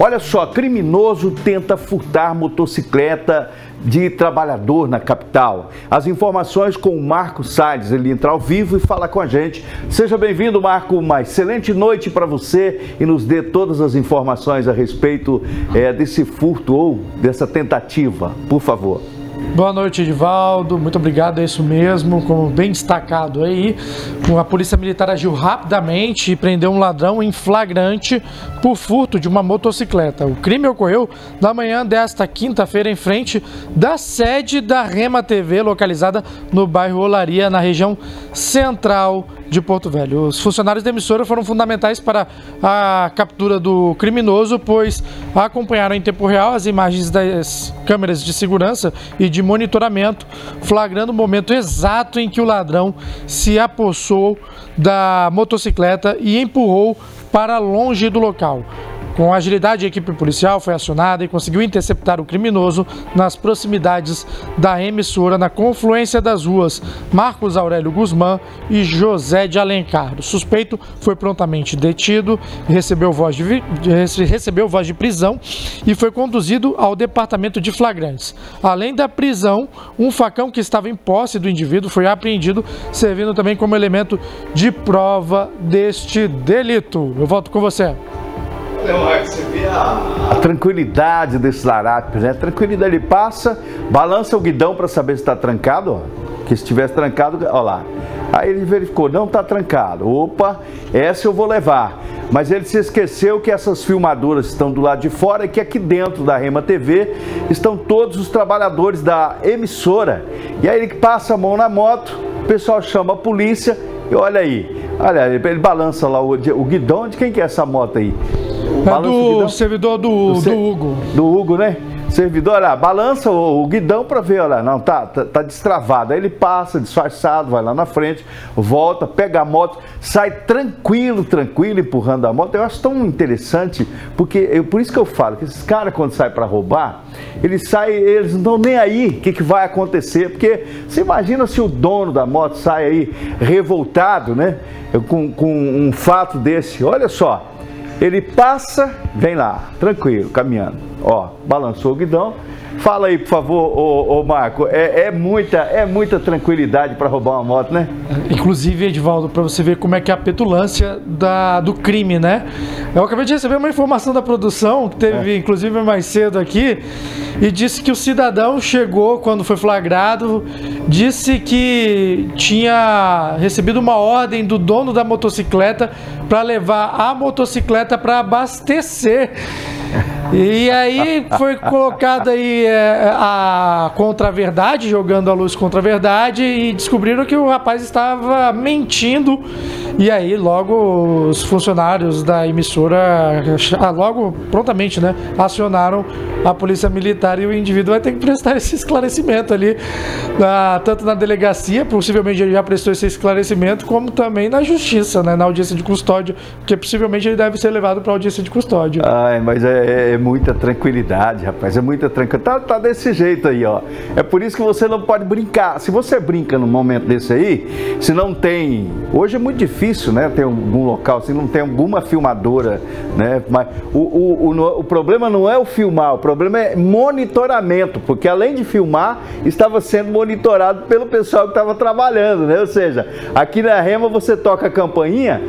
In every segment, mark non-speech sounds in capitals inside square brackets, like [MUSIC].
Olha só, criminoso tenta furtar motocicleta de trabalhador na capital. As informações com o Marco Salles, ele entra ao vivo e fala com a gente. Seja bem-vindo, Marco. Uma excelente noite para você e nos dê todas as informações a respeito é, desse furto ou dessa tentativa, por favor. Boa noite, Edivaldo. Muito obrigado, é isso mesmo. Como bem destacado aí, a Polícia Militar agiu rapidamente e prendeu um ladrão em flagrante por furto de uma motocicleta. O crime ocorreu na manhã desta quinta-feira em frente da sede da Rema TV, localizada no bairro Olaria, na região central de Porto Velho. Os funcionários da emissora foram fundamentais para a captura do criminoso, pois acompanharam em tempo real as imagens das câmeras de segurança e de monitoramento, flagrando o momento exato em que o ladrão se apossou da motocicleta e empurrou para longe do local. Com agilidade, a equipe policial foi acionada e conseguiu interceptar o criminoso nas proximidades da emissora, na confluência das ruas Marcos Aurélio Guzmán e José de Alencar. O suspeito foi prontamente detido, recebeu voz de, recebeu voz de prisão e foi conduzido ao departamento de flagrantes. Além da prisão, um facão que estava em posse do indivíduo foi apreendido, servindo também como elemento de prova deste delito. Eu volto com você. A, a tranquilidade desses larápios, né? Tranquilidade, ele passa, balança o guidão para saber se está trancado, ó. Que se estivesse trancado, ó lá. Aí ele verificou, não está trancado. Opa, essa eu vou levar. Mas ele se esqueceu que essas filmadoras estão do lado de fora e que aqui dentro da Rema TV estão todos os trabalhadores da emissora. E aí ele passa a mão na moto, o pessoal chama a polícia e olha aí, olha, ele balança lá o, o guidão de quem que é essa moto aí? É do servidor do, do, do, Hugo. Do Hugo, né? Servidor, olha, balança o, o guidão para ver, olha, não, tá, tá, tá, destravado. Aí ele passa, disfarçado, vai lá na frente, volta, pega a moto, sai tranquilo, tranquilo, empurrando a moto. Eu acho tão interessante, porque eu, por isso que eu falo que esses caras, quando saem para roubar, eles saem, eles não estão nem aí o que, que vai acontecer. Porque você imagina se o dono da moto sai aí revoltado, né? Com, com um fato desse. Olha só, ele passa, vem lá, tranquilo, caminhando. Ó, balançou o guidão. Fala aí, por favor, ô, ô Marco. É, é, muita, é muita tranquilidade para roubar uma moto, né? Inclusive, Edvaldo, para você ver como é que é a petulância da, do crime, né? Eu acabei de receber uma informação da produção, que teve é. inclusive mais cedo aqui, e disse que o cidadão chegou quando foi flagrado, disse que tinha recebido uma ordem do dono da motocicleta para levar a motocicleta para abastecer. E [LAUGHS] aí foi colocada aí é, a contra-verdade, jogando a luz contra a verdade, e descobriram que o rapaz estava mentindo. E aí logo os funcionários da emissora, ah, logo prontamente, né, acionaram a polícia militar e o indivíduo vai ter que prestar esse esclarecimento ali, na, tanto na delegacia, possivelmente ele já prestou esse esclarecimento, como também na justiça, né, na audiência de custódia, porque possivelmente ele deve ser levado para audiência de custódia. Ai, mas é, é muita tranquilidade, rapaz. É muita tranquilidade. Tá, tá, desse jeito aí, ó. É por isso que você não pode brincar. Se você brinca num momento desse aí, se não tem. Hoje é muito difícil, né? Ter algum local, se não tem alguma filmadora, né? Mas o, o, o, o problema não é o filmar, o problema é monitoramento, porque além de filmar, estava sendo monitorado pelo pessoal que estava trabalhando, né? Ou seja, aqui na Rema você toca a campainha,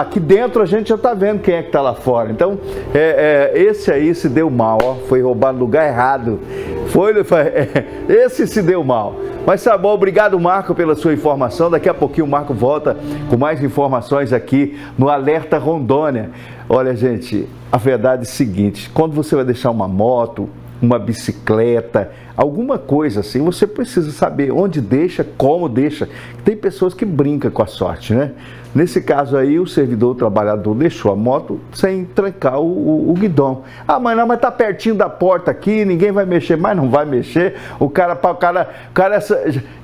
aqui dentro a gente já está vendo quem é que está lá fora. Então, é, é, esse aí se deu mal, ó, foi roubado no lugar errado. Foi, foi [LAUGHS] esse se deu mal. Mas tá bom, obrigado Marco pela sua informação. Daqui a pouquinho o Marco volta com mais informações aqui no Alerta Rondônia. Olha, gente, a verdade é a seguinte: quando você vai deixar uma moto, uma bicicleta, alguma coisa assim, você precisa saber onde deixa, como deixa. Tem pessoas que brincam com a sorte, né? Nesse caso aí, o servidor o trabalhador deixou a moto sem trancar o, o, o guidão. Ah, mas não, mas tá pertinho da porta aqui, ninguém vai mexer, mas não vai mexer. O cara, o cara, o cara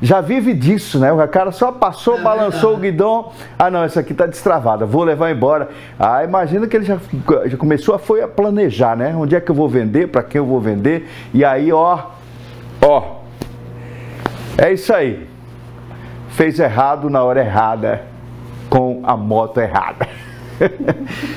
já vive disso, né? O cara só passou, balançou o guidão. Ah, não, essa aqui tá destravada, vou levar embora. Ah, imagina que ele já, já começou a, foi a planejar, né? Onde é que eu vou vender, para quem eu vou vender. E aí, ó, ó, é isso aí. Fez errado na hora errada com a moto errada. [LAUGHS]